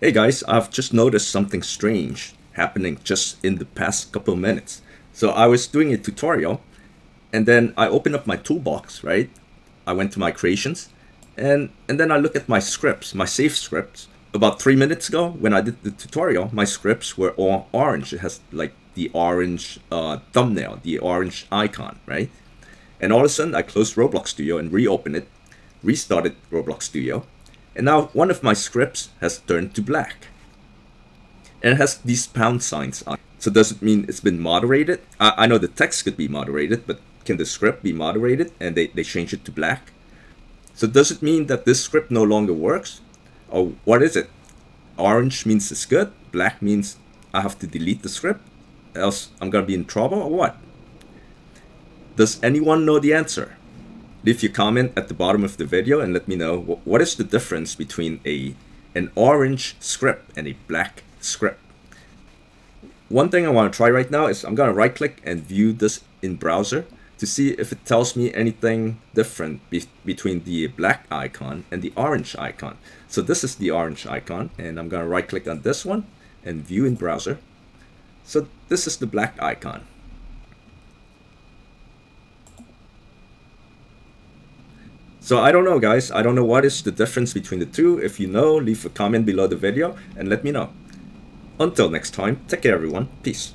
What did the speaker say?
Hey guys, I've just noticed something strange happening just in the past couple of minutes. So I was doing a tutorial and then I opened up my toolbox, right? I went to my creations and, and then I look at my scripts, my save scripts. About three minutes ago when I did the tutorial, my scripts were all orange. It has like the orange uh, thumbnail, the orange icon, right? And all of a sudden I closed Roblox Studio and reopened it, restarted Roblox Studio, and now one of my scripts has turned to black. And it has these pound signs on. it. So does it mean it's been moderated? I, I know the text could be moderated, but can the script be moderated and they, they change it to black? So does it mean that this script no longer works? Or what is it? Orange means it's good, black means I have to delete the script, else I'm gonna be in trouble or what? Does anyone know the answer? Leave your comment at the bottom of the video and let me know what is the difference between a an orange script and a black script. One thing I want to try right now is I'm going to right click and view this in browser to see if it tells me anything different be between the black icon and the orange icon. So this is the orange icon and I'm going to right click on this one and view in browser. So this is the black icon. So I don't know guys, I don't know what is the difference between the two. If you know, leave a comment below the video and let me know. Until next time, take care everyone, peace.